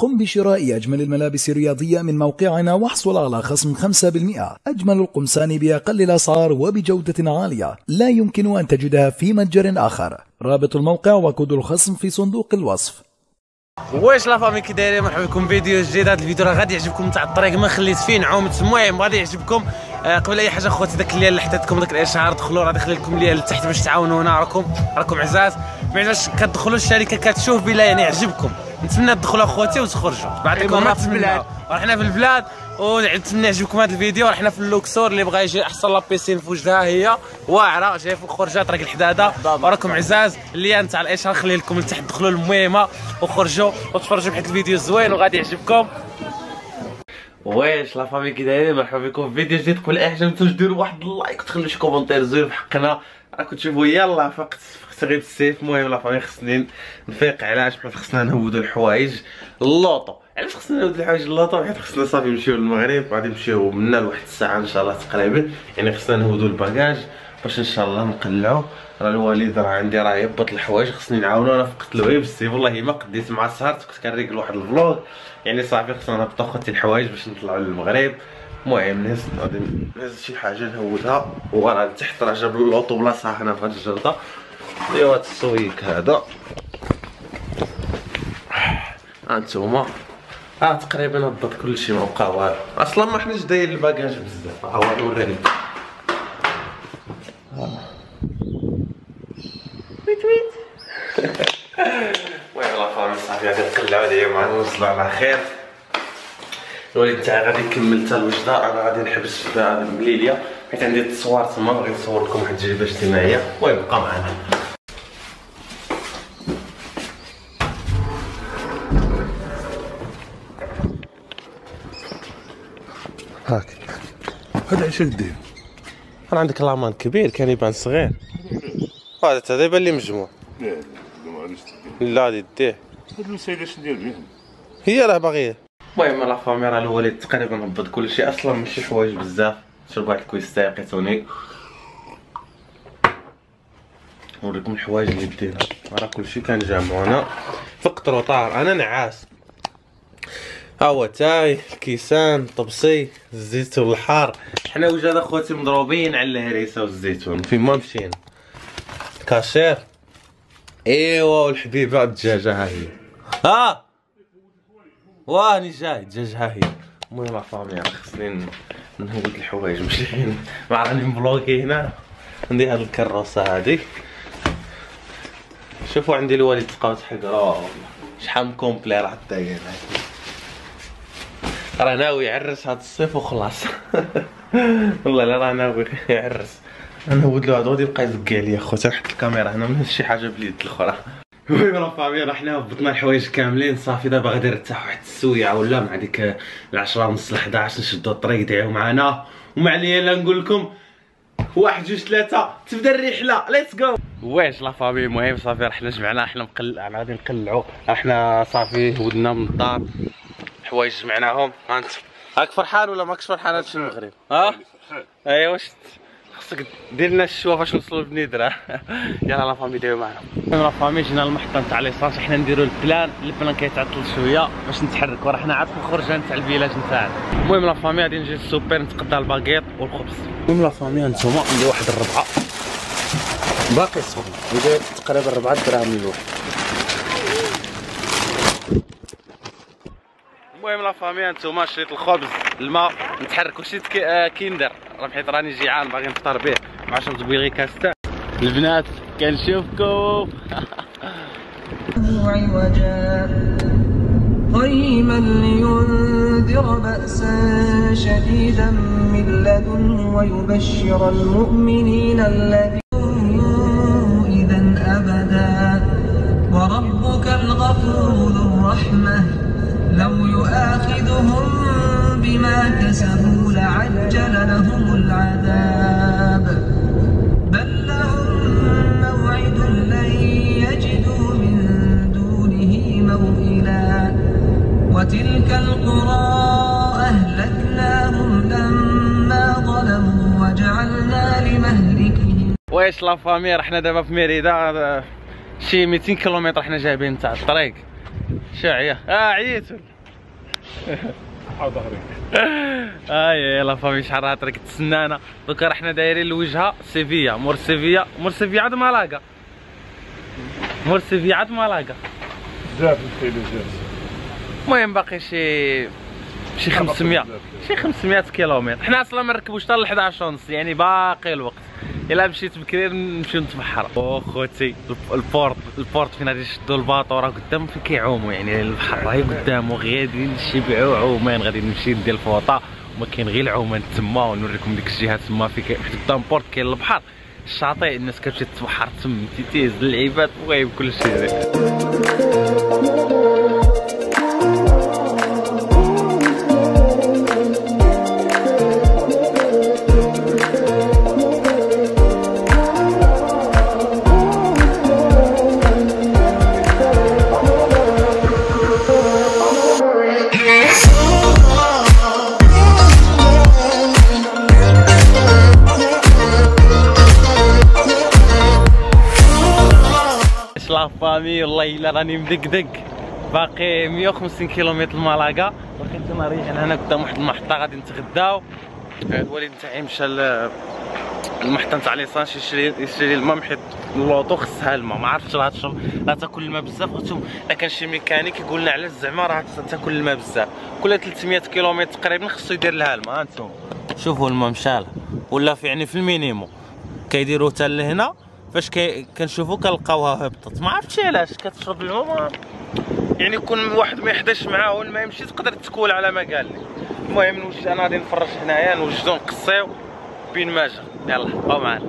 قم بشراء أجمل الملابس الرياضية من موقعنا واحصل على خصم 5% أجمل القمصان بأقل الأسعار وبجودة عالية. لا يمكن أن تجدها في متجر آخر. رابط الموقع وكود الخصم في صندوق الوصف. واش لا فامي كي دايرين مرحبا بكم. فيديو جديد. هذا الفيديو راه غادي يعجبكم تاع الطريق. ما خليت فيه نعومت المهم غادي يعجبكم. آه قبل أي حاجة خوتي داك اللي حطيتكم داك الإشعار دخلوا. راه داخل لكم ليا لتحت باش تعاونونا. راكم راكم عزاز. ما علاش كتدخلوا الشركة كتشوف بلا يعني يعجبكم. نتمنى تدخلوا اخواتي وتخرجوا. بعطيكم إيه، في البلاد. رحنا في البلاد ونتمنى يعجبكم هذا الفيديو. رحنا في اللوكسور اللي بغى يجي أحسن la piscine في وجدها هي. واعرة جاية في الخرجه طريق الحدادة. وراكم عزاز اللي تاع الاشهر خلي لكم لتحت دخلوا المهمة وخرجوا وتفرجوا بحيث الفيديو زوين وغادي يعجبكم. واش la famille كي دايرين مرحبا بكم. في فيديو جديد قبل اي حاجة ما تنسوش ديروا واحد ال like وتخلوا شي commentaire زوين في حقنا. راكم تشوفوا يلا فقت. غير بالسيف. المهم la famille خصني نفيق علاش؟ حيت خصنا نهودوا الحوايج. l'auto. علاش خصنا نهودوا الحوايج l'auto؟ حيت خصنا صافي نمشيو للمغرب. غادي نمشيو منا لواحد الساعة إن شاء الله تقريبا. يعني خصنا نهودوا ال bagages. باش إن شاء الله نقلعوا راه الوالد راه عندي راه يبط الحوايج. خصني نعاونو. أنا فقت الويب بالسيف. والله ما قديت مع سهرت كنت كنريقل واحد ال vlog. يعني صافي خصنا نهبطو خوتي الحوايج باش نطلعوا للمغرب. المهم نهز غادي نهز شي حاجة نهودها. وراه تحت راه جاب l'auto بلاصة هنا في هاد الجرده ايوا هاد السويك هذا. هانتوما آه تقريبا هبط كلشي ما بقى والو. أصلا ما حناش داير ال bagages بزاف. ها هو نوريه لكم المهم la famille صافي غادي نقلعو ديما نوصلو على خير. الوالد تاعي غادي يكمل حتى الوجدة. أنا غادي نحبس في المليليه حيت عندي التصوير تما غادي نصور لكم واحد التجربه اجتماعية. المهم بقى معنا. هاك. هذا إيش دير؟ أنا عندك لامان كبير كان يبان صغير. هذا هذا يبان لي مجموع. لا لا ما غاديش تدير لا غادي ديه هاد الوسيله اش ندير بهم؟ هي راه باغية. المهم لا فامي راه الوالد تقريبا هبط كل شيء. أصلا ماشي حوايج بزاف. شرب واحد الكويس تاعي لقيتوني نوريكم الحوايج اللي دينا راه كلشي كان جامع أنا فقط روطار أنا نعاس. هو تاي الكيسان الطبسي الزيتون الحار. حنا وجاد أخواتي مضروبين على الهريسة والزيتون فين ما مشينا. كاشير. إيوا والحبيبة الدجاجة ها هي. ها واني جاي الدجاج ها هي. المهم فامي خصني نهود الحوايج ماشي ما راني مبلوكي هنا. عندي هاد الكروسة هادي. شوفوا عندي الوالد تلقاو تحقروا شحال كومبلي راه هي راه ناوي يعرس هاد الصيف وخلاص. والله لا راه ناوي يعرس. أنا له هذا غادي يبقى يزق عليا خويا نحط الكاميرا هنا من شي حاجة باليد الأخرى. المهم راه famille راه حنا هبطنا الحوايج كاملين. صافي دابا غادي نرتاح واحد السويعه ولا مع ديك العشرة ونص ل 11 نشدو الطريق دعيو معانا. ومع ليا لا نقول لكم واحد جوج ثلاثة تبدا الرحلة. let's go واش la famille المهم صافي راه حنا جمعنا حنا مقل أنا غادي نقلعو. حنا صافي ودنا من الدار. حوايج جمعناهم انت هاك فرحان ولا ماكش فرحان؟ هادشي المغرب؟ ها؟ ايوا واش خصك دير لنا الشوا فاش نوصلوا لبنيدرة يلا la famille دايو معنا. المهم la famille جينا المحطة نتاع l'essence حنا نديرو ال plein ال plein كيتعطل شوية باش نتحرك وراه حنا عاد في الخرجة نتاع ال village نتاعنا. المهم la famille غادي نجي للسوبر نتقدى الباكيط والخبز. المهم la famille هانتوما عندي واحد الربعة. باقي ندير تقريبا ربعة دراهم للواحد المهم لا فامي هانتوما شريت الخبز الماء نتحرك. كي- آه، كيندر. راه حيت راني جيعان باغي نفطر به. عشان تبغي غير كاستا. البنات كنشوفكم. عوجا قيما لينذر بأسا شديدا من لدنه ويبشر المؤمنين الذين إذا أبدا. وربك الغفور ذو الرحمة. لو يؤاخذهم بما كسبوا لعجل لهم العذاب. بل لهم موعد لن يجدوا من دونه موئلا. وتلك القرى أهلكناهم لما ظلموا وجعلنا لمهلكهم. واش لا فامي رحنا دابا في ميريدا شي 200 كيلومتر حنا جايبين تاع الطريق. شاعية آه عييت. ظهري اي يلا فامي شحال راها ترك تسنانا دوكا رحنا دايرين لوجهه سيفيا مور سيفيا مور سيفيا عاد مالاكا مور سيفيا عاد مالاكا بزاف جات المهم باقي شي شي 500 شي 500 كيلومتر. حنا أصلا ما نركبوش حتى ل 11 ونص يعني باقي الوقت. الا مشيت بكري نمشيو نتبحر. أو خوتي ال port ال port فين غادي يشدوا ال bateau؟ راه قدام فين كيعوموا يعني؟ البحر راهي قدامه غادي نشبعوا عومان. غادي نمشي ندير الفوطه وما كاين غير العومان تما ونوريكم ديك الجهة تما في كي- قدام port كاين البحر. الشاطئ الناس كتمشي تتبحر تم تيتيز اللعيبات المهم كلشي إلا راني مدقدق. باقي 150 كيلومتر لمالاكا باقي كنا رايحين هنا قدام واحد المحطه غادي نتغداو. الوالد تاعي مشى المحطة نتاع l'essence يشري يشري الماء حيت l'auto خصها الماء. ما عرفتش راه تشرب راه تاكل الماء بزاف. قلت لهم لا كان شي ميكانيك يقول لنا علاش زعما راه تاكل الماء بزاف. كل 300 كيلومتر تقريبا خصو يدير لها الماء. أنتم شوفوا الماء مشى ولا في يعني في ال mínimo. كيديروا حتى لهنا. فاش كي كنشوفوا كنلقاوها هبطت. ما عرفتش علاش. كتشرب الماء ما يعني كون واحد ما يحداش معاه والماء يمشي تقدر تكول على ما قال لي المهم نوجد أنا غادي نفرش هنايا نوجدو نقصيو بين ما جا يلا بقاو معانا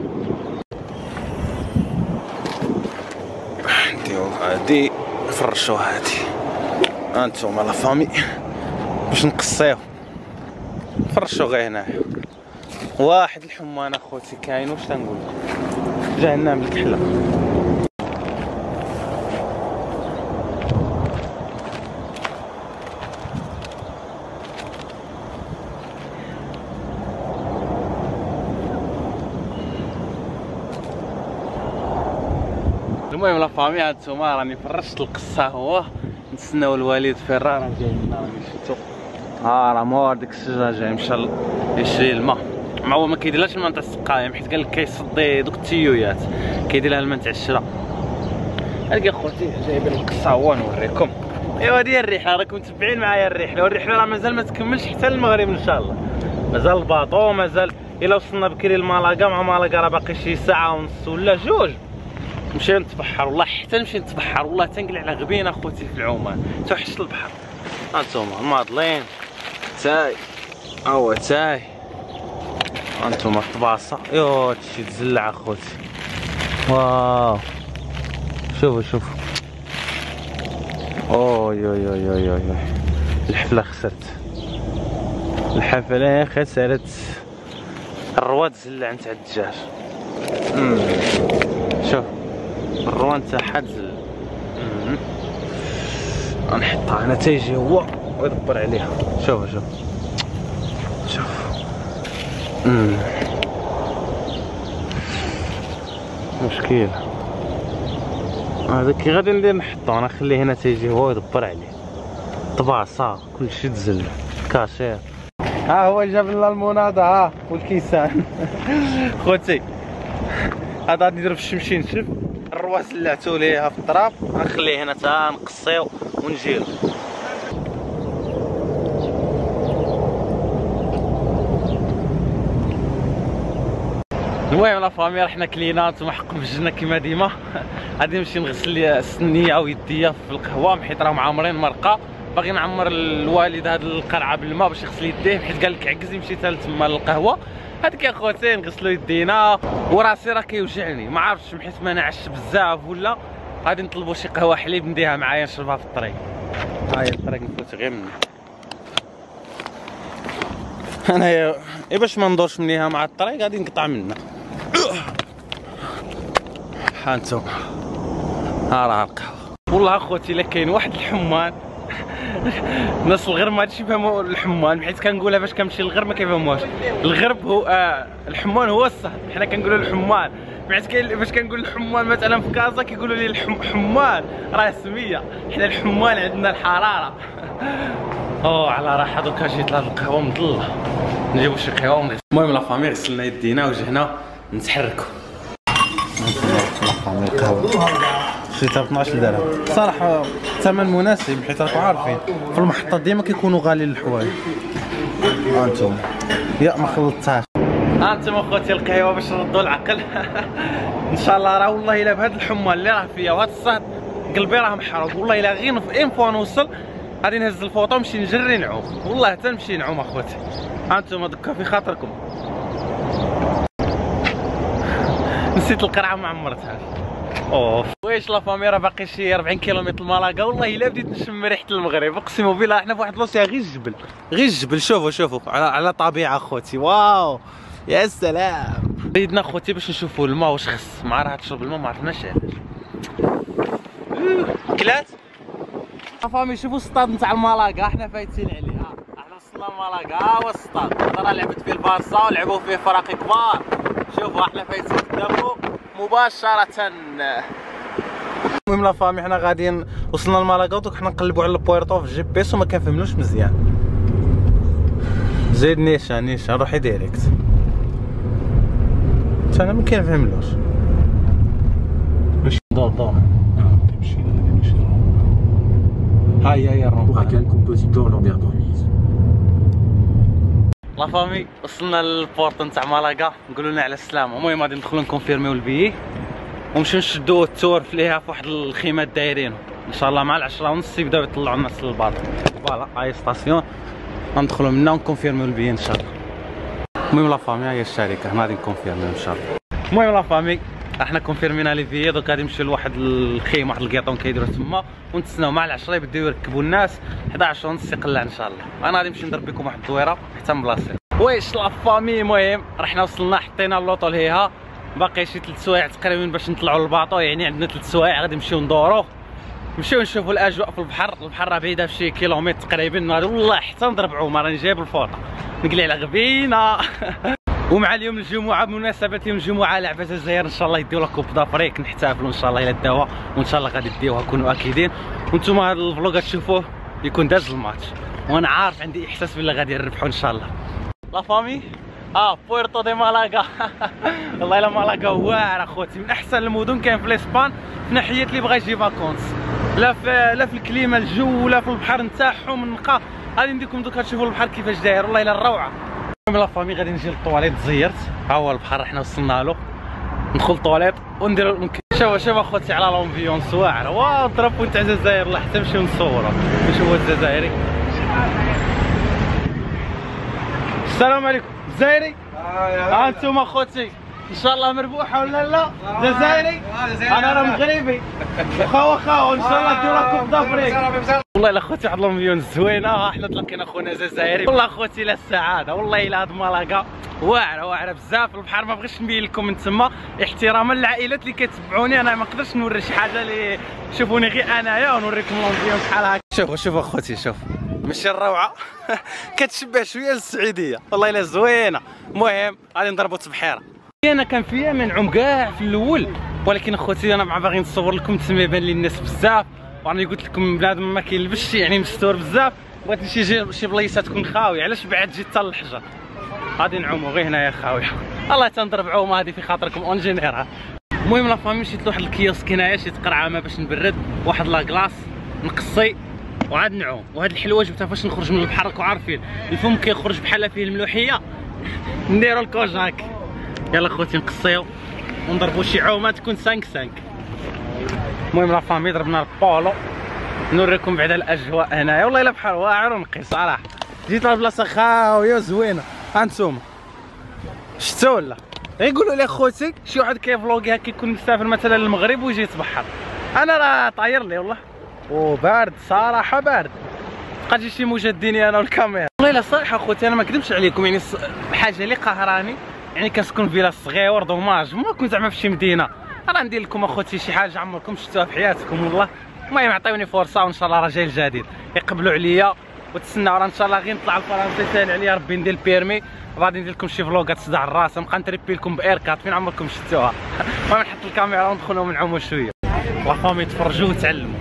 نديو هادي نفرشو هادي. هانتوما لا فامي باش نقصيو. نفرشو غير هنايا. واحد الحمان اخوتي كاين واش تنقول؟ جهنم الكحلة. المهم لا فامي هانتوما راني فرشت القصة هو نتسناو الوالد فين راه راه جاي لنا راني شفتو ها راه مور ديك الشجره جاي مشى يشري الماء. ما هو ما كيديرلاش الماء نتاع السقايم حيت قال لك كيصدي دوك التيويات. كيدير لها الماء نتاع الشرا هاكي اخوتي جايبين القصة هو نوريكم. إيوا هذه الرحلة راكم متبعين معايا الرحلة. والرحلة راه مازال ما تكملش حتى المغرب إن شاء الله. مازال ال bateau مازال إلا وصلنا بكري لمالاكا مع مالاكا راه باقي شي ساعة ونص ولا جوج. نمشي نتبحر والله حتى نمشي نتبحر والله تنقلع على غبين اخوتي في العومان توحشت البحر. هانتوما الماضلين تاي. هو تاي. هانتوما الطباصة يو تشي تزلع أخوتي. واو. شوفوا شوفوا. اوي اوي اوي اوي اوي الحفلة خسرت. الحفلة خسرت. الرواد زلع نتاع الدجاج. شوف. الروان تاعها تزل مم. غنحطها هنا تيجي هو ويدبر عليها. شوف شوف شوف مم. مشكل هذا كي غادي ندير نحطو. أنا نخليه هنا تيجي هو يدبر عليه. طباصة كلشي تزل. كاشير. ها هو جاب لنا المناضة ها. والكيسان خوتي هذا غادي نديرو في الشمشي نشف الرواس زلعتو ليها في التراب غنخليه هنا تا نقصيو ونجيلو المهم la famille رحنا كلينا نتوما حق بجنا كيما ديما. غادي نمشي نغسل السنيه ويديا في القهوة حيت راهم عامرين مرقة. باغي نعمر الوالد هاد القرعة بالماء باش يغسل يديه حيت قال لك عكز يمشي حتى تما للقهوة. هاديك يا خوتي نغسلو يدينا. وراسي راه كيوجعني ما عرفتش حيت ما نعش بزاف ولا. غادي نطلبوا شي قهوة حليب نديها معايا نشربها في الطريق. ها هي الطريق نفوت غير مني. انايا إيه باش ما ندورش منيها مع الطريق غادي نقطع منها. ها أنتم ها راه القهوة. والله أخوتي إلا كاين واحد الحمان. الناس الغرب ما عادش يفهموا الحمان حيت كنقولها باش كنمشي للغرب ما كيفهموهاش. الغرب هو آه الحمان هو الصهد حنا كنقولوا الحمان. بعد فاش كنقول الحمال مثلا في كازا كيقولوا لي الحم... حمال راه سمية. حنا الحمال عندنا الحرارة. أوه على راحة. دوكا جيت لهاد القهوة مضله نجيبو شي قهوة. المهم لا فامي غسلنا يدينا وجهنا. نتحركوا فامي القهوه شريتها ب 12 درهم صراحة ثمن مناسب حيت راكم عارفين في المحطه ديما كيكونوا غاليين الحوايج هانتوما يا ما خلطتهاش أنتم اخوتي القهوه باش نردوا العقل ان شاء الله راه والله الا بهاد الحمى اللي راه فيا وهاد الصهد قلبي راه محروق والله الا غير في ان فوا نوصل غادي نهز الفوطه ونمشي نجري نعوم والله حتى نمشي نعوم اخوتي أنتم دكا في خاطركم. نسيت القرعة ما عمرتهاش أوف. ويش لا فامي راه باقي شي 40 كيلومتر لمالاكا والله إلا بديت نشم ريحة المغرب. اقسم بالله حنا في واحد لوسيا غير الجبل. غير الجبل. شوفوا شوفوا. على على طبيعة أخوتي. واو. يا سلام. ريدنا أخوتي باش نشوفوا الماء واش خص. ما عرفت تشرب الماء ما عرفناش علاش كلات famille شوفوا السطاد نتاع المالاكا حنا فايتين عليه. ها حنا وصلنا المالاكا ها هو السطاد. راه لعبت فيه البارسا ولعبوا فيه فرق كبار. شوفوا إحنا فايتين قدامكم مباشرة. المهم la famille حنا غاديين وصلنا لمالاكا ودوك حنا نقلبوا على ال puerto في ال GPS وما كنفهملوش مزيان. زيد نيشان نيشان روحي direct. أنا ما كنفهملوش. دور دور. تمشي تمشي. هاي هاي الروم Pour quel compositeur Lambert Dormise la famille وصلنا لل port نتاع مالاكا نقولوا لنا على السلامة. المهم غادي ندخلوا نكونفيرميو البيي ونمشيو نشدو ال tour فيها في واحد الخيمات دايرين إن شاء الله مع العشرة ونص يبداو يطلعوا الناس لل bateau voilà هاي station. غندخلوا منا ونكونفيرميو البيي إن شاء الله. المهم la famille هي الشركة. هنا غادي نكونفيرميو إن شاء الله. المهم la famille إحنا كونفيرمينا لي فيي دوك غادي نمشيو لواحد الخيم واحد الكيطون كيديروا تما ونتسناو. مع العشرة يبداو يركبوا الناس 11 ونص يقلع إن شاء الله. أنا غادي نمشي نضرب بكم واحد الدويرة حتى من بلاصتي. ويش la famille المهم رحنا وصلنا حطينا l'auto لهيها. باقي شي 3 سوايع تقريبا باش نطلعوا لل bateau يعني عندنا 3 سوايع غادي نمشيو ندورو. نمشيو نشوفوا الأجواء في البحر. البحر راه بعيدة بشي كيلومتر تقريبا والله حتى نضرب عومه راني جايب الفوطة. نقلي على غبينه ومع اليوم الجمعة بمناسبة يوم الجمعة لعبة الجزائر إن شاء الله يديو la coupe d'Afrique نحتفلوا ان شاء الله إلى داوا وإن شاء الله غادي يديوها كونوا أكيدين. وإنتم هذا ال vlog تشوفوه يكون داز الماتش. وأنا عارف عندي إحساس بالله غادي نربحوا إن شاء الله. la famille؟ آه puerto de Málaga والله إلا مالاكا واعرة أخوتي. من أحسن المدن كاين في l'Espagne في ناحية اللي بغى يجي vacances لا في لا في ال climat الجو ولا في البحر نتاعهم النقاء غادي نديكم دوكا تشوفوا البحر كيفاش داير. والله إلا الروعة. la famille غادي نجي للطواليت زيرت. ها هو البحر حنا وصلنا له. ندخل الطواليت وندير شوف شوف اخوتي على l'ambiance واعره واو drapeau نتاع الجزائر الله حتى نمشيو نصورو. نشوفوا الجزائري. السلام عليكم. جزائري؟ ها أنتم اخوتي ان شاء الله مربوحة ولا لا؟ جزائري؟ أنا راه مغربي. واخا واخا ان شاء الله ديروا كوب دافريك. والله الا اخوتي واحد لومبيون زوينة حنا تلاقينا خونا جزائري والله اخوتي لا السعادة والله الا هاد مالاكا واعرة واعرة بزاف. البحر ما بغيتش نبين لكم من تما. احتراما للعائلات اللي كتبعوني. أنا ما نقدرش نوري شي حاجة اللي شوفوني غير أنايا ونوريكم لومبيون بحال هكا. شوفوا شوفوا اخوتي شوف. ماشي الروعة. كتشبه شوية للسعوديه والله إلا زوينة. المهم غادي نضربوا تبحيرة. أنا كان فيا ما نعوم كاع في الأول. ولكن أخوتي أنا مع باغي نصور لكم تما يبان لي الناس بزاف. وأنا قلت لكم بنادم ما كيلبسش يعني مستور بزاف. بغيت شي شي بلايصة تكون خاوية علاش بعد جيت حتى للحجر؟ غادي نعوموا غير هنايا خاوية. الله تنضرب عومه هذه في خاطركم en général. المهم la famille مشيت لواحد ال kiosque هنايا شريت قرعة ما باش نبرد واحد la glace نقصي وعاد نعوم. وهاد الحلوة جبتها فاش نخرج من البحر راكم عارفين. الفم كيخرج بحال فيه الملوحية. نديرو الكوجاك. يلا خوتي نقصيو ونضربو شي عومة تكون 5 5 المهم la famille ضربنا البولو نوريكم بعدا الأجواء هنايا. والله إلا بحال واعر ونقي صراحة. جيت لبلاصه خاوية وزوينة. هانتوما شتو ولا؟ يقولوا لي خوتي شي واحد كيفلوغي هكا يكون مسافر مثلا للمغرب ويجي يتبحر أنا راه طاير لي والله. وبارد صراحة بارد. بقى شي موجه ديني أنا والكاميرا. والله إلا صراحة خوتي أنا ما نكذبش عليكم. يعني الحاجة اللي قهراني. يعني كنسكن village صغير dommage. ما كنت زعما في شي مدينة. راه ندير لكم اخوتي شي حاجة عمركم شفتوها في حياتكم والله. المهم عطيوني فرصة وإن شاء الله راه جاي الجديد يقبلوا عليا وتسناو راه إن شاء الله غير نطلع لفرنسا ساهل عليا ربي ندير ال permis. غادي ندير لكم شي فلوغات صداع الراس نبقى نتريبي لكم باير كات فين عمركم شفتوها؟ المهم نحط الكاميرا وندخلوا ونعوموا شوية. la famille يتفرجوا ويتعلموا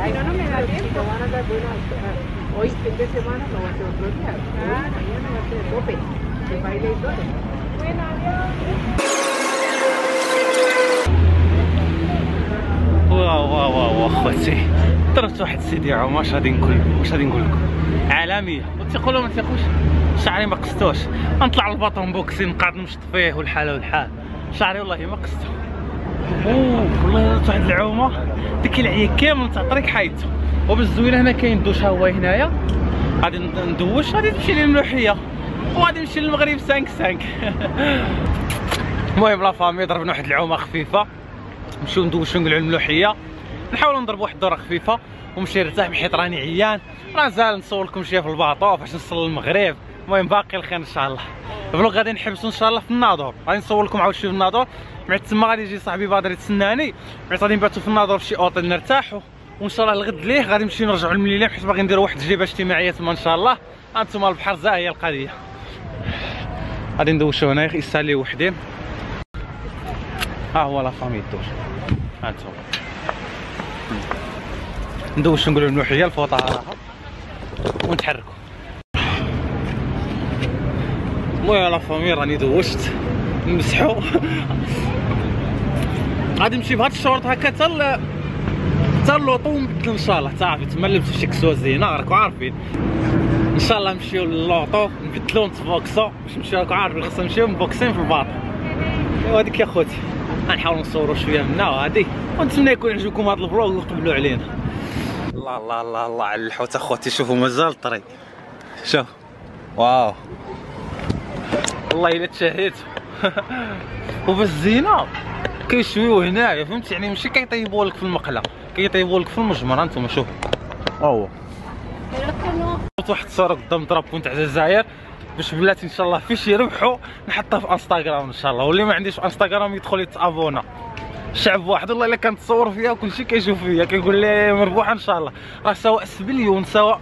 Ay, no, no me da tiempo, van a dar, bueno, ah, hoy fin de semana no va a ser otro día, hoy, mañana va a ser tope, de baile y todo. واو واو واو اخوتي ضربت واحد سيدي عمر واش غادي نقول واش غادي نقول لكم عالميه وتيقولوا ما تيقولش شعري ما قصتوش نطلع لل bateau نبوكسي نقعد نمشط فيه والحال والحال شعري والله ما قصته اوه والله واحد العومه ديك العيا كامل تاع الطريق حيدته وبالزوينة هنا كاين دوش ها هو هنايا. غادي ندوش غادي نمشي للملوحية. وغادي نمشي للمغرب 5 5 المهم la famille ضربنا واحد العومة خفيفة. نمشيو ندوشو نقلعو الملوحية. نحاولوا نضربوا واحد الدورة خفيفة. ونمشي نرتاح حيت راني عيان. راه زال نصور لكم شوية في الباطو فاش نوصل للمغرب المهم باقي الخير إن شاء الله. الفلوق غادي نحبسو إن شاء الله في الناظور. غادي نصور لكم عاود شوية في الناظور. مع تما غادي يجي صاحبي بدر يتسناني. مع غادي نباتو في الناظور في شي اوطيل نرتاحوا وإن شاء الله الغد ليه غادي نمشي نرجعوا للمليلة حيت باغي نديروا واحد التجربة اجتماعية تما إن شاء الله. أنتم البحر زا هي القضية. غادي ندوشو هنا يسالي وحدين ها هو la famille الدوش ها أنتم ندوش نقولوا الملوحيه الفوطة. راها ونتحركوا المهم la famille راني دوشت. نمسحو. غادي نمشي بهاد الشورت هكا حتى حتى ل l'auto إن شاء الله تعرفي تما لبسو شي كسوه زينة راكم عارفين. إن شاء الله نمشيو ل l'auto نبدلو نتفوكسو باش نمشيو راكم عارفين خاصنا نمشيو مبوكسين في الباطن. ايوا هذيك يا خوتي غنحاولوا نصوروا شوية منا وهادي. ونتمنى يكون عجبكم هذا ال vlog وقبلوا علينا. الله الله الله الله على الحوت اخوتي شوفوا مازال الطريق شوف. واو. والله إلا تشهيت وبالزينة. كيشويو هنايا فهمت يعني ماشي كيطيبوا لك في المقلة كيطيبوا لك في المجمر أنتم شوف. هو. درت واحد الصورة قدام drapeau تاع الجزائر باش بلاتي إن شاء الله فيش يربحوا نحطها في إنستغرام إن شاء الله. واللي ما عنديش إنستغرام يدخل يتابونا شعب واحد والله إلا كنتصور فيها وكل شيء كيشوف فيا كيقول لي مربوحة إن شاء الله. راه سواء سبليون سواء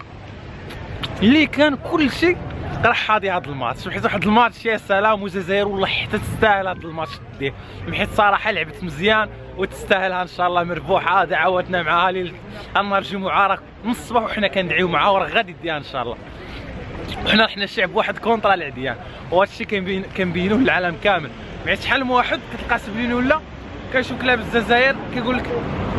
اللي كان كل راه حاضي هذا الماتش. حيت واحد الماتش يا سلام والجزائر والله حتى تستاهل هذا الماتش ديه حيت صراحة لعبت مزيان وتستاهلها إن شاء الله مربوحه دعواتنا معاها ليل نرجو معاه من الصباح وحنا كندعيو معاه وراه غادي يديها إن شاء الله. وحنا حنا شعب واحد contra العديان وهذا الشيء كنبين كنبينوه للعالم كامل. مع شحال من واحد؟ كتلقى سبلين ولا؟ كيشوف لابس الجزائر كيقول لك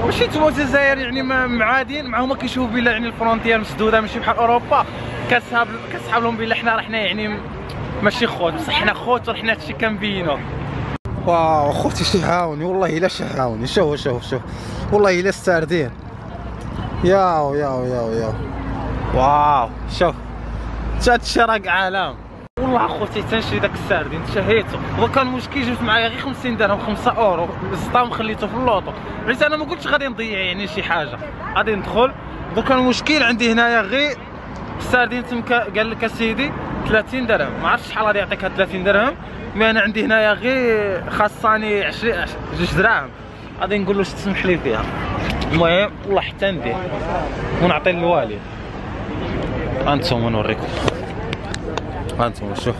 واش نتوما الجزائر يعني معادين؟ مع هما كيشوفوا بلا يعني ال frontière مسدودة ماشي بحال أوروبا. كتسحب كتسحب لهم بلا حنا راه حنا يعني ماشي خوت بصح حنا خوت وحنا هادشي كنبينوه واو خوتي شهاوني والله إلا شهاوني. شوف شوف شوف. والله إلا ال sardine ياو ياو ياو ياو. واو شوف. هاد الشيء راه عالم. والله اخوتي تنشري داك ال sardine تشهيته هو كان مشكل جبت معايا غير 50 درهم 5 أورو. زطام خليته في l'auto. حيت أنا ما قلتش غادي نضيع يعني شي حاجة. غادي ندخل. دوكا المشكل عندي هنايا غير الساردين تمك قال لك أسيدي 30 درهم. ما عرفتش شحال غادي يعطيك هاد 30 درهم. مي أنا عندي هنايا غير خاصاني 20 جوج دراهم. غادي نقول له تسمح لي فيها المهم والله حتى ندير. ونعطي للوالد. هانتوما نوريكم. هانتوما شوف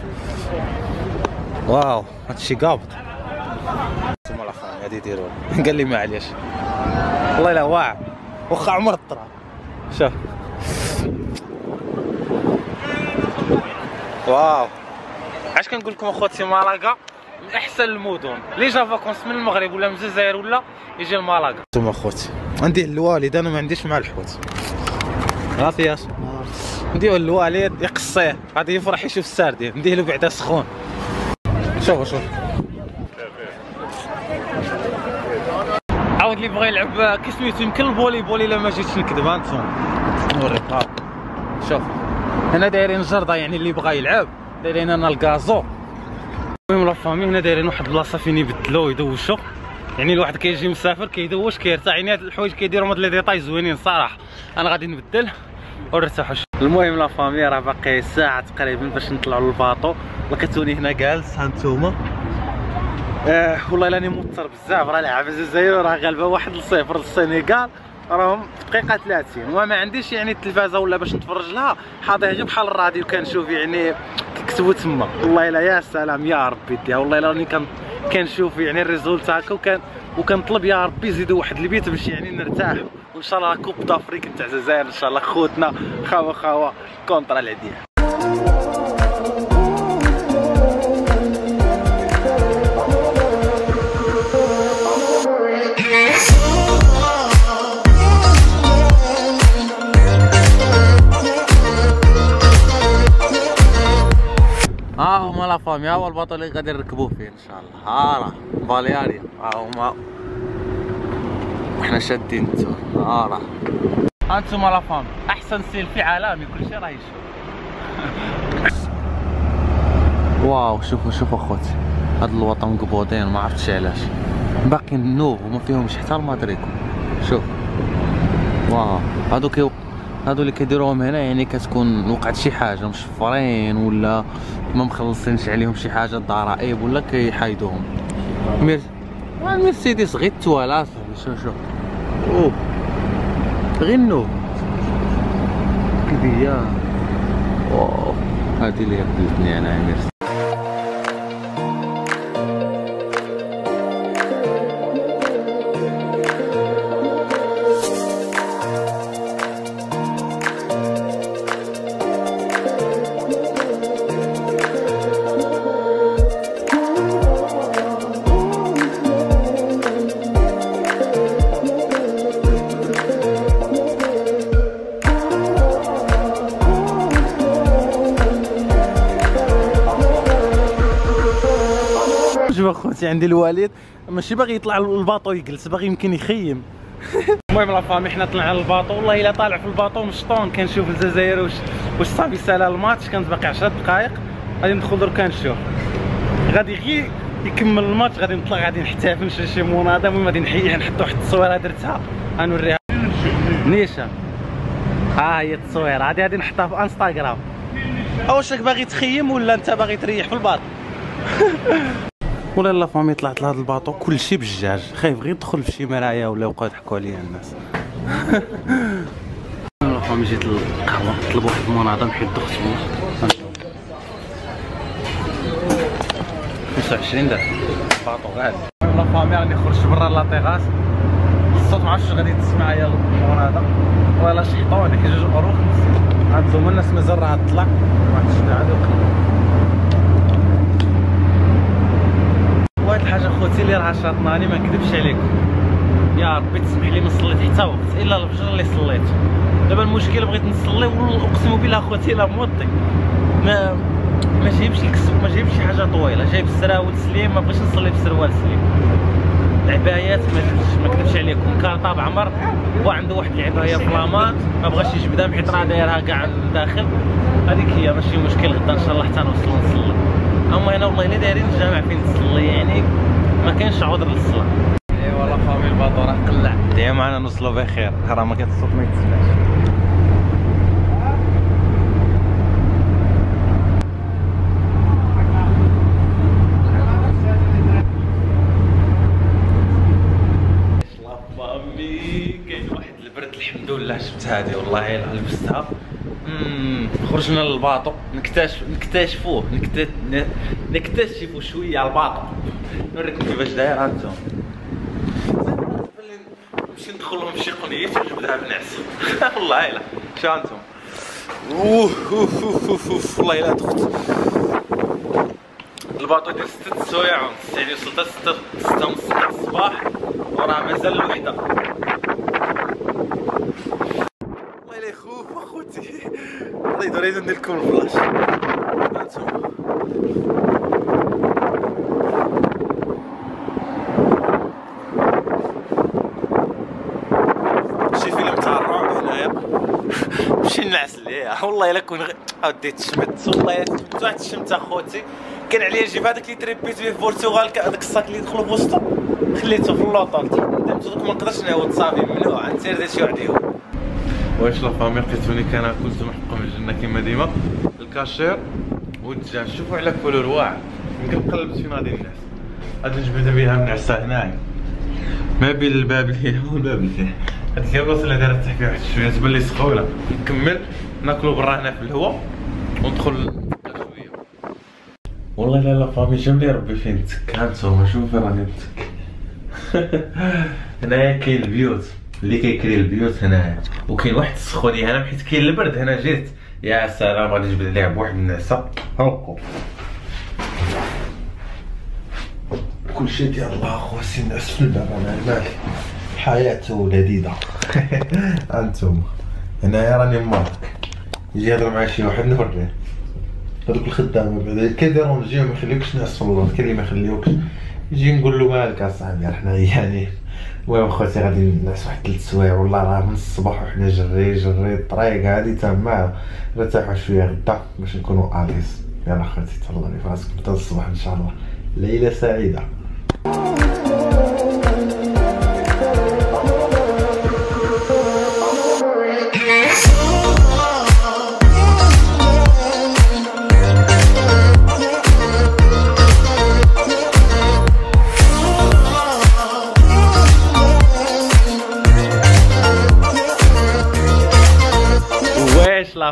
واو هادشي قابض هانتوما الاخوان غادي يديروا قال لي معليش والله الا واعر واخا عمر الطراب شوف واو علاش كنقول لكم اخوتي مالاكا من احسن المدن اللي جا vacances من المغرب ولا من الجزائر ولا يجي لمالاكا أنتم اخوتي عندي الوالد أنا ما عنديش مع الحوت غافياش نديو الوالد يقصيه غادي يفرح يشوف ال sardine نديه له بعدا سخون. شوف شوف عاود اللي بغى يلعب كي سميتو يمكن ال volley-ball الا ما جيتش نكذب أنتم نوريك ها. شوف. هنا دايرين جرده يعني اللي بغى يلعب. دايرين أنا ال gazon المهم la famille هنا دايرين واحد البلاصة فين يبدلوا يدوشوا يعني الواحد كيجي مسافر كيدوش كيرتاح يعني هاد الحوايج كيديروا هاد les détails زوينين صراحة. أنا غادي نبدل. ونرتاحوا. المهم la famille راه باقي ساعة تقريبا باش نطلعوا لل bateau. لقيتوني هنا جالس ها انتوما آه والله راني موتر بزاف راه لعب الجزائر راه غالبه واحد لصفر للسنغال. راهم دقيقة 30 وما عنديش يعني التلفازة ولا باش نتفرج لها. حاضيها غير بحال الراديو كنشوف يعني كيكتبوا تما. والله إلا يا سلام يا ربي ديها. والله إلا راني كان كنشوف يعني ال résultat هكا وكان وكنطلب يا ربي يزيدوا واحد البيت باش يعني نرتاح. وان شاء الله coupe d'Afrique تاع الجزائر ان شاء الله خوتنا خاوة خاوة contra العديان ها هما لا فامي ها هو الباطو اللي غادي نركبوه فيه ان شاء الله ها راه بالياريا ها هما وحنا شادين. التور ها راه ها انتوما لا فامي احسن سيلفي عالمي كلشي راه يشوف. واو شوفوا شوفوا أخوتي. هاد الوطن مقبوضين ما عرفتش علاش. باقي نوف وما فيهمش حتى الماتريكو شوف. واو. هادو كيو هادو اللي كيديروهم هنا يعني كتكون وقعت شي حاجة مشفرين ولا ما مخلصينش عليهم شي حاجة الضرائب ولا كيحايدوهم. مير آه، مرسيدس غير التوالا شوف شوف. اوه غير النوف كبير واو هادي اللي قبلتني أنا اخوتي عندي الوالد. ماشي باغي يطلع ال bateau يجلس باغي يمكن يخيم. المهم la famille حنا طلعنا لل bateau. والله إلا طالع في ال bateau مشطون. كنشوف الجزائر واش واش صافي سالا الماتش. كانت باقي 10 دقائق. غادي ندخل درك نشوف غادي غير يكمل الماتش غادي نطلع غادي نحتفل نشري شي مناضه المهم غادي نحيي نحط واحد التصويره درتها. غنوريها نيشان ها هي التصويره هادي غادي نحطها في انستغرام واش راك باغي تخيم ولا أنت باغي تريح في ال bateau؟ ولا la famille طلعت لهذا ال bateau كلشي بالجاج. خايف غير يدخل في شي مرايا ولا يبقاو يضحكوا عليا الناس. la famille جيت للقهوة طلب واحد المناضه حيت دخت تما 25 درهم. bateau غالي. la famille راني خرجت برا la terrasse الصوت ما عرفتش غادي تسمع معايا المناضه ولا شحطوني كي جوج اورو 50 عاد هما الناس مازال راه تطلع. ما عرفتش شنو عاد وقت واحد الحاجة خوتي اللي راه شاطناني ما نكذبش عليكم يا ربي تسمح لي ما صليت حتى وقت إلا الفجر اللي صليت. دابا المشكل بغيت نصلي واقسم بالله خوتي لا موطي ما ما جايبش الكسب ما جايبش شي حاجة طويلة. جايب السراول سليم ما بغيتش نصلي بسروال سليم العبايات ما جبتش ما كذبش عليكم. كارطاب عمر هو عنده واحد العباية في لامان ما بغاش يجبدها حيت راه دايرها كاع الداخل. هذيك هي ماشي مشكل غدا إن شاء الله حتى نوصل نصلي أما هنا والله إلا دايرين الجامع فين تصلي يعني ما كاينش عذر للصلاة. ايوا لا فامي الباطو راه قلع. ديما معنا نوصلوا بخير. راه ما كان الصوت ما يتسمعش. كاين واحد البرد الحمد لله شفت هذه والله الا لبستها خرجنا للباطو نكتشف نكتشفوه نكت... نكتشفوا شوية على الباطو. نوريكم كيفاش داير هانتوما نمشي ندخل لهم شي قنيت ونجبدها بنعس والله إلا. شو هانتوما أوه أوه أوه أوه أوه والله إلا دخلت. الباطو ديال ستة سوايع ونص يعني وصلت ستة ستة ونص تاع الصباح وراه مازال الوحدة الله يلا يخوف اخوتي الله يدور يدير لكم الفلاش. شي فيلم تاع الرعب هنايا؟ نمشي نعس ليها والله إلا كون. أودي تشمت. والله إلا واحد الشمت أخوتي. كان عليا نجيب هذاك اللي تريبيت به البرتغال هذاك الصاك اللي يدخلوا في وسطه. خليته في اللوطو ما نقدرش نعاود صافي ممنوع نسير دير شي واحد يوم واش لا فامي لقيتوني كناكل محقق من الجنه كيما ديما. الكاشير والدجاج شوفوا على كولور واعر يمكن قلبت في نادي الناس. غادي نجبد بها من عسى هنايا. ما بين الباب اللي هنا والباب اللي هنا هاد اليابس اللي دارت تحت فيها واحد شوية تبان لي سخونة. نكمل. ناكلو برا هنا في الهواء. وندخل شوية والله لا لا فامي جاب لي ربي فين نتك هانتوما شوف فين راني نتك هنايا كاين البيوت. اللي كيكري البيوت هنايا وكاين واحد السخونيه هنا حيت كاين البرد هنا جيت. يا سلام غادي نجبد عليها بواحد النعسه هاكو. كل شيء ديال الله خواسي الناس في الباب أنا مالي الحياة لذيذة. أنتم. هنايا راني مارك. يجي يهضر مع شي واحد نوريه هذوك الخدامة بعدا كيديرهم يجيو ما يخليوكش نعس في اللور كاين اللي ما يخليوكش. يجي نقول له مالك اصاحبي حنا يعني. المهم خوتي غادي نعس واحد ثلاث سوايع والله راه من الصباح وحنا جري جري الطريق هادي تما نرتاحوا شوية غدا باش نكونوا à l'aise يلا خوتي تهلاو في راسكم حتى الصباح إن شاء الله. ليلة سعيدة.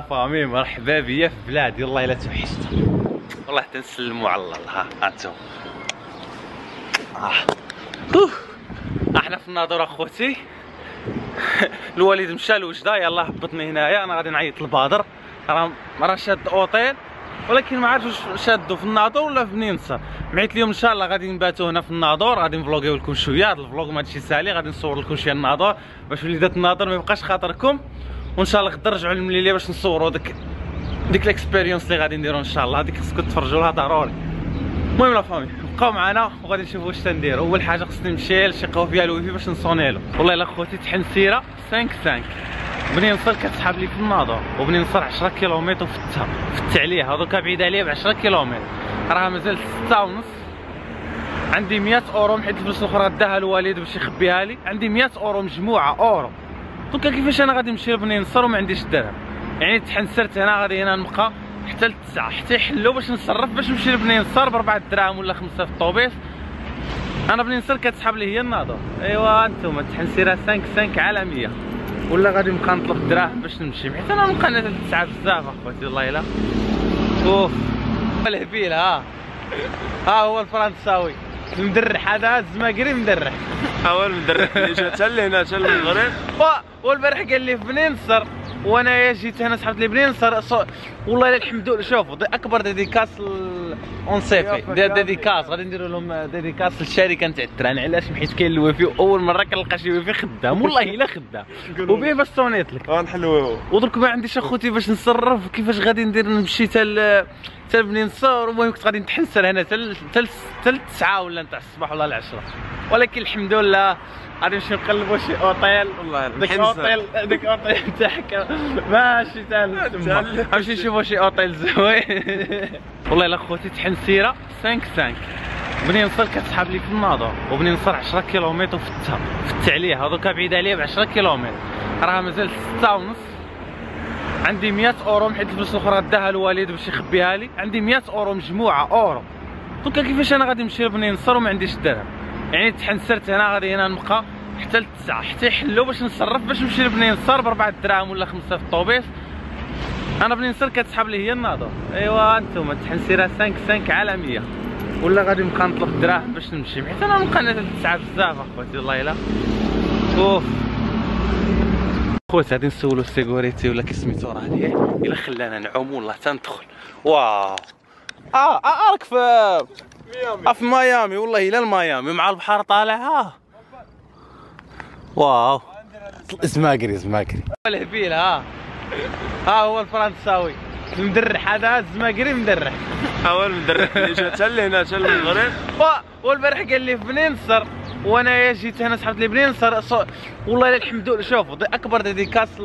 واش لا فامي مرحبا بيا في بلادي. والله إلا توحشت والله حتى نسلموا على الله ها أنتم آه. أحنا في الناظور أخوتي. الوالد مشى لوجدة يلاه هبطني هنايا أنا غادي نعيط للبادر راه راه شاد اوتيل ولكن ما عرفتش شادو في الناظور ولا في بني نصر معيت اليوم إن شاء الله غادي نباتو هنا في الناظور غادي نفلوغيو لكم شوية. هذا ال vlog ماشي سالي غادي نصور لكم شوية الناظور باش وليدات الناظور ما يبقاش خاطركم. وإن شاء الله غدا نرجعوا للمليلية باش نصوروا ديك ديك ال expérience اللي غادي نديرو إن شاء الله. هذيك خصكم تفرجوا لها ضروري. المهم la famille بقاو معنا وغادي نشوفوا واش تندير أول حاجة خصني نمشي لشي قهوه الويفي باش نصوني له. والله إلا خوتي تحنسيره 5 5 بني نصر كتسحب لي في الناظور وبني نصر 10 كيلومتر وفتها فت عليه هذوك بعيد عليه ب 10 كيلومتر. راه مازال 6 ونص. عندي 100 أورو حيت الفلوس الأخرى داها الوالد باش يخبيها لي. عندي 100 أورو مجموعة أورو. دونك كيفاش أنا غادي نمشي لبني نصر وما عنديش درهم يعني تحنسرت هنا غادي هنا نبقى حتى للتسعة حتى يحلو باش نصرف باش نمشي لبني نصر بربعة دراهم ولا خمسة في الطوبيس. أنا بني نصر كتسحب لي هي الناظور أيوا أنتم تحنسيرها 5 5 عالميه ولا غادي نبقى نطلب دراهم باش نمشي. حيت أنا نبقى أنا تسعة بزاف أخوتي والله إلا. أوف. الهبيل ها. ها هو الفرنساوي. المدرح هذا الزماكري مدرح. هو المدرب اللي جا حتى لهنا حتى للمغرب والبارح قال لي في بني نصر وأنا جيت هنا سحبت لي بني نصر صو... والله الحمد لله. شوفوا دي أكبر dédicace on se fait des dédicaces غادي نديروا لهم dédicace للشركة نتاع ال train. علاش؟ حيت كاين الويفي أول مرة كنلقى شي ويفي خدام. والله إلا خدام. وبيه باش صونيت لك؟ غنحلوه ودرك ما عنديش أخوتي باش نصرف كيفاش غادي ندير نمشي تال تال بني نصر المهم كنت غادي نتحنسر هنا تال تال التسعة ولا نتاع الصباح ولا العشرة. ولكن الحمد لله غادي نمشي نقلبوا شي اوتيل والله ديك. اوتيل ديك اوتيل تاعك ماشي تال تما غنمشي نشوفوا شي اوتيل زوين والله الا خوتي تحنسيره 5 5 بني نصر كتسحب لي في الناظور وبني نصر 10 كيلومتر وفتها فت عليه هذوك بعيد عليه ب 10 كيلومتر. راه مازال 6 ونص. عندي 100 أورو حيت الفلوس الأخرى داها الوالد باش يخبيها لي. عندي 100 أورو مجموعة أورو. donc كيفاش أنا غادي نمشي لبني نصر وما عنديش درهم؟ يعني تحنسرت هنا غادي هنا نبقى حتى للتسعة حتى يحلو باش نصرف باش نمشي لبني نصر بربعة دراهم ولا خمسة في الطوبيس. أنا بني نصر كتسحب لي هي الناظور أيوا أنتم تحنسيرها 5 5 عالميه ولا غادي نبقى نطلب دراهم باش نمشي. حيت أنا نبقى أنا تسعة بزاف اخوتي والله إلا. أوف. خوت غادي نسولو ال sécurité ولا كسميتو راه إلا خلانا نعوم والله تندخل واو. آه آه، راك في آه في ميامي والله الا الميامي. مع البحر طالع ها. واو. زماكري زماكري الهبيل ها. ها هو الفرنساوي. المدرح هذا الزماكري مدرح. ها هو المدرب اللي جا حتى لهنا حتى للمغرب والبارح قال لي في بني نصر وأنا يا جيت هنا سحبت لي بني نصر صو... والله الحمد لله. شوفوا دي أكبر dédicace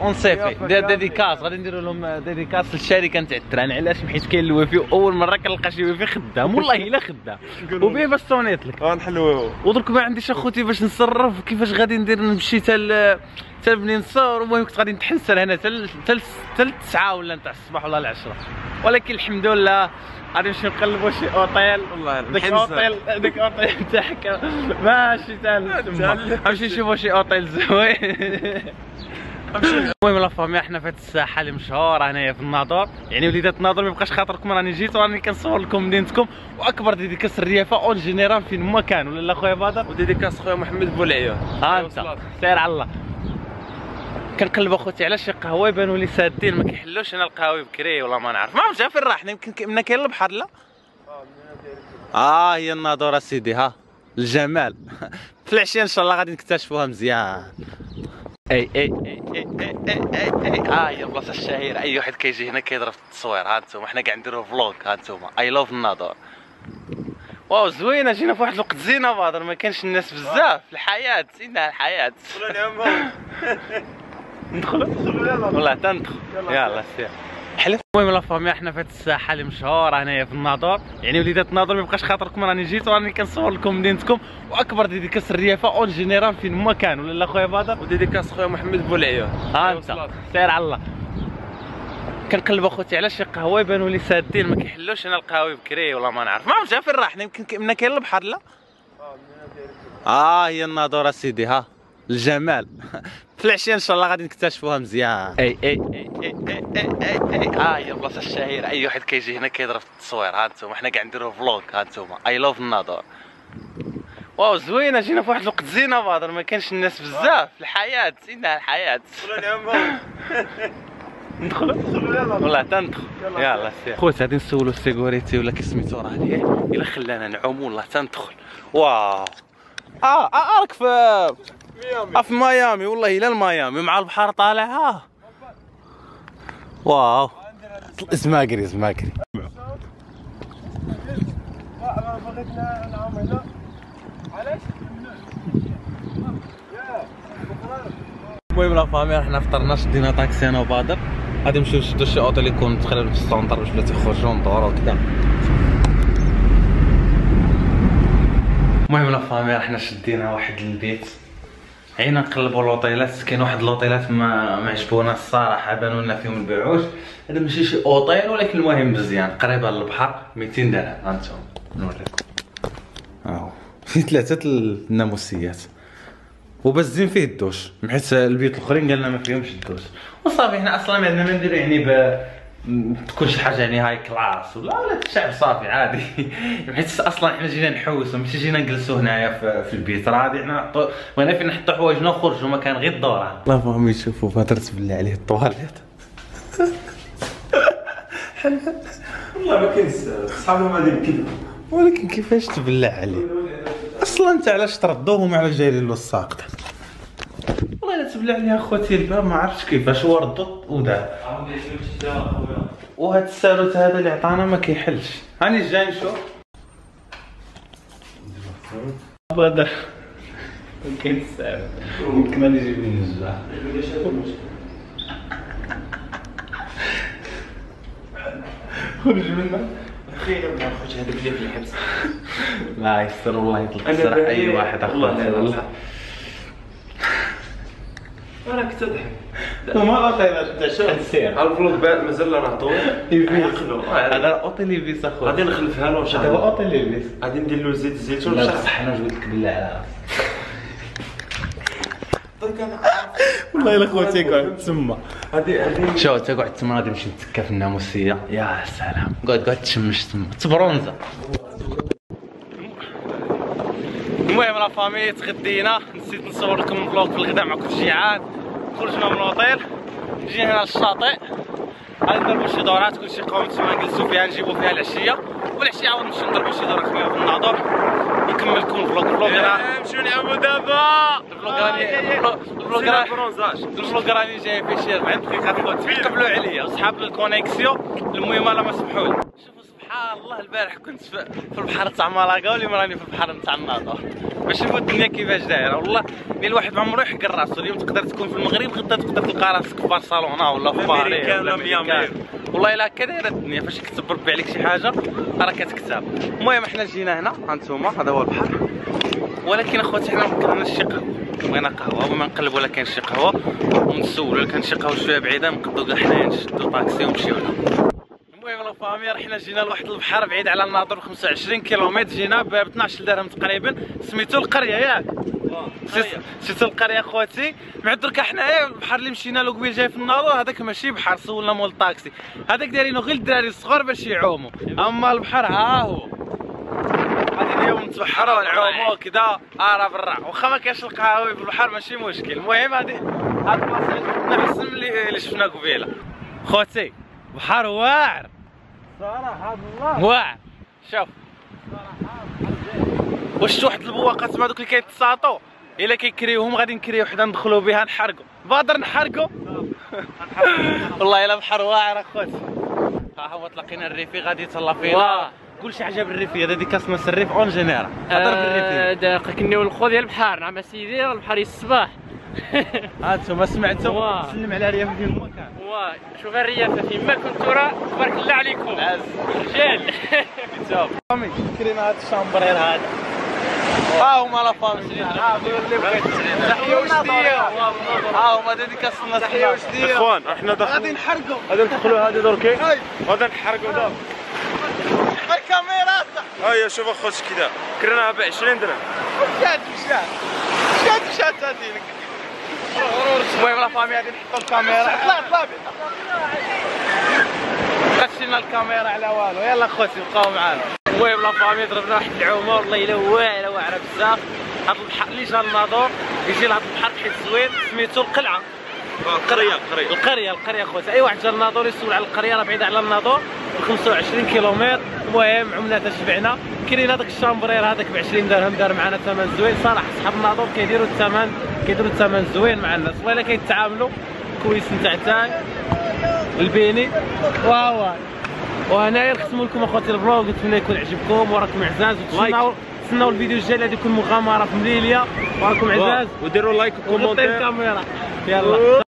on se fait des dédicaces غادي نديروا لهم dédicace للشركة نتاع ال train علاش حيت كاين الويفي؟ أول مرة كنلقى شي ويفي خدام. والله إلا خدام. وبيه باش صونيت لك غنحلوه ودرك ما عنديش أخوتي باش نصرف. كيفاش غادي ندير نمشي تال تال بني نصر المهم كنت غادي نتحنسر هنا تال تال التسعة ولا نتاع الصباح ولا العشرة. ولكن الحمد لله غادي نمشي نقلبوا شي اوتيل والله ديك. اوتيل ديك اوتيل تاعك ماشي تال تما نمشي نشوفوا شي اوتيل زوين المهم la famille إحنا في هاد الساحة اللي مشهورة هنايا في الناظور. يعني وليدات الناظور ما يبقاش خاطركم راني جيت وراني كنصور لكم مدينتكم. وأكبر dédicace الريافة en général فين ما كان ولا لا خويا بدر و dédicace خويا محمد بولعيون. ها أنت. سير على الله. كنقلب اخوتي على شي قهوة يبانوا لي سادين ما كيحلوش أنا القهوة بكري ولا ما نعرف. ما عرفتش فين راح؟ يمكن ك- منا كاين البحر لا؟ آه هي الناظور سيدي ها الجمال. في العشية إن شاء الله غادي نكتشفوها مزيان. أي أي أي أي أي أي أي أي آه هي البلاصه الشهيره أي واحد كيجي هنا كيضرب في التصوير. ها أنتم حنا كاع نديرو vlog ها أنتم I love الناظور واو زوينة جينا في واحد الوقت زينة بادر ما كانش الناس بزاف. الحياة زينة الحياة. ندخل. والله تندخل يلا. سير حلف المهم la famille إحنا في هاد الساحة اللي مشهورة هنايا في الناظور. يعني وليدات الناظور ما يبقاش خاطركم راني جيت وراني كنصور لكم مدينتكم وأكبر dédicace الريافة en général فين ما كان ولا لا خويا بدر و dédicace خويا محمد بولعيون ها أنت. سير على الله. كنقلب أخوتي على شي قهوة يبانوا لي سادين ما كيحلوش أنا القهوة بكري ولا ما نعرف. ما عرفتش فين راح؟ يمكن ك- منا كاين البحر لا؟ آه هي الناظور سيدي ها. الجمال. في العشية إن شاء الله غادي نكتشفوها مزيان. إي إي إي إي إي إي إي, أي. آه هي البلاصه الشهيرة. أي واحد كيجي هنا كيضرب في التصوير. ها أنتم حنا كاع نديرو vlog. ها أنتم I love الناظور واو زوينة. جينا في واحد الوقت زينة بادر ما كانش الناس بزاف. الحياة. زينه الحياة. ندخل والله تندخل يلا. سير. خوت غادي نسولو ال sécurité ولا كسميتو راه ليه إلا خلانا نعوم والله تندخل واو. آه آه راك في آه في ميامي والله إلى ميامي مع البحر طالع ها. واو. زماكري زماكري المهم la famille حنا فطرنا شدينا طاكسي أنا وبادر. غادي نمشيو نشدو شي اوطيل يكون تقريبا في ال centre باش بلا تيخرجوا ندورو وكذا المهم la famille حنا شدينا واحد البيت. عينا نقلبوا الاوطيلات كاين واحد الاوطيلات ما ما عجبونا الصراحة بانوا لنا فيهم البيعوش هذا ماشي شي اوطيل ولكن المهم مزيان. قريبة للبحر 200 درهم. هانتوما نوريكم. أهو. فيه ثلاثة الناموسيات. وبزين فيه الدوش. بحيث البيوت الأخرين قالنا ما فيهمش الدوش. وصافي حنا أصلا ما عندنا ما نديرو يعني ب تكون شي حاجة يعني high class ولا ولا الشعب صافي عادي. بحيث أصلا حنا جينا نحوسو ماشي جينا نجلسو هنايا في, في البيت. راه غادي حنا نحطو بغينا فين نحطو حوايجنا ونخرجو ما كان غير الدوران الله فهم يشوفوا فاترت بالله عليه الطواليت. والله ما كاين صحابهم غادي كذا. ولكن كيفاش تبلع عليه؟ أصلا أنت علاش تردوهم على جايين له الساقط والله الا تبلع عليها اخوتي الباب ما عرفتش كيفاش هو ردو ودار وهاد الساروت هذا اللي عطانا ما كيحلش. هاني جاي نشوف. بدر كاين الساروت يمكن غادي يجيب لي خرج منا خير يا خوتي هذاك اللي في الحبس لا يستر والله يطلق. السرح اي. واحد والله والله راك تضحك ما اوطيل شحال سير الفلوق بعد مازال راه طويل يعقلوا. هذا اوطيل ليفيس اخويا غادي نخلفها له ان شاء الله اوطيل ليفيس غادي ندير له زيت الزيتون لا بصح أنا قلت لك بالله. على درك أنا والله الا خوتي قعد تما هادي هادي شو تقعد تما غادي نمشي نتكا في الناموسية. يا سلام. قعد قعد تشمش تما تبرونزا المهم la famille تغدينا. نسيت نصور لكم ال vlog في الغداء مع كل جيعان خرجنا من الأوتيل جينا هنا للشاطئ. غادي نضربوا شي دورات كلشي قوم تما نجلسوا فيها نجيبوا فيها العشية. والعشية عاود نمشيو نضربوا شي دوره خويا في الناظور نكمل لكم ال vlog ال vlog راه نمشيو نلعبوا دابا. ال vlog راني ال vlog راني ال vlog راني جاي فيه شي 40 دقيقه خوتي قبلوا عليا. وصحاب ال connexion المهم لا ما سمحوا لي شوفوا سبحان الله البارح كنت في, في البحر تاع مالاكا واليوم راني في البحر تاع الناظور باش شوفوا الدنيا كيفاش دايره والله اللي الواحد ما عمرو يحقر راسو. اليوم تقدر تكون في المغرب غدا تقدر تلقى راسك في برشلونة ولا في باريس ولا ميامي. والله إلا هكا دايره الدنيا فاش يكتب ربي عليك شي حاجة راه كتكتب المهم حنا جينا هنا ها انتوما هذا هو البحر. ولكن أخوتي حنا ما كرهناش شي قهوة. بغينا قهوة وما نقلب ولا كاين شي قهوة. ونسولوا ولا كان شي قهوة شوية بعيدة نقدو كاع حنايا نشدو طاكسي ونمشيو لها la famille رحنا جينا لواحد البحر بعيد على الناظور 25 كيلومتر جينا ب 12 درهم تقريبا سميتو القرية ياك. سيت- سميتو القرية خواتي مع درك حنايا البحر اللي مشينا له قبيل جاي في الناظور هذاك ماشي بحر سولنا مول الطاكسي هذاك دايرينو غير الدراري الصغار باش يعوموا. أما البحر ها هو. غادي اليوم نتبحروا ونعوموا كذا ارا برا واخا ما كاينش القهاوي في البحر ماشي مشكل. المهم هادي هاد البلاصة اللي اللي شفنا قبيلة. خوتي بحر واعر. صراحة الله. واعر شوف. واش واحد البواقات مع دوك اللي كيتساطوا إلا كيكريوهم غادي نكريو وحده ندخلوا بها نحرقوا بادر نحرقوا والله إلا بحر واعر اخوتي ها هو تلاقينا الريفي غادي يتهلا فينا. واه. قول شي حاجة بالريفي هذا ديكاس الريف اون جينيرال هضر بالريفي. دقيقة كني والخو ديال البحر. نعم سيدي البحر الصباح هانتوما سمعتوا؟ واه. سلم على ريف في المكان. واه شوف الريافة فيما كنتو راه تبارك الله عليكم. عز رجال شوف famille كرينا هاد ال chambre à air هذا ها هما la famille. ها اللي بغيت تحية وجديه ها هما dédicace الناس تحية وجديه إخوان إحنا غادي داخلين نحرقوا. غادي ندخلوا هذه دركي غادي نحرقوا دابا الكاميرات هيا شوف اخوتي كذا. كرناها ب 20 درهم. مشات مشات مشات مشات هذيك المهم لا فامي غادي نحطوا الكاميرا طلع طلع غشينا الكاميرا على والو يلا خوتي بقاو معانا المهم لا فامي ضربنا واحد العومه والله الا واعره واعره بزاف هاد البحر اللي جا الناظور يجي لهاد البحر حيت زوين سميتو القلعه قريه قريه القريه القريه خوتي اي واحد جا الناظور يسول على القريه راه بعيده على الناظور ب 25 كيلومتر المهم عملنا شبعنا كاين هذاك ال chambre à air هذاك ب 20 درهم دار معنا ثمن زوين. صراحة صحاب الناظور كيديروا الثمن كيديروا الثمن زوين مع الناس. والله كيتعاملوا. كويس نتاع تاعي البيني وهو وهنايا نختموا لكم أخوتي ال vlog نتمنى يكون عجبكم وراكم عزاز وتسناو تسناو الفيديو الجاي اللي يكون مغامرة في مليليه وراكم عزاز وديروا like و commentaire الكاميرا. يلا.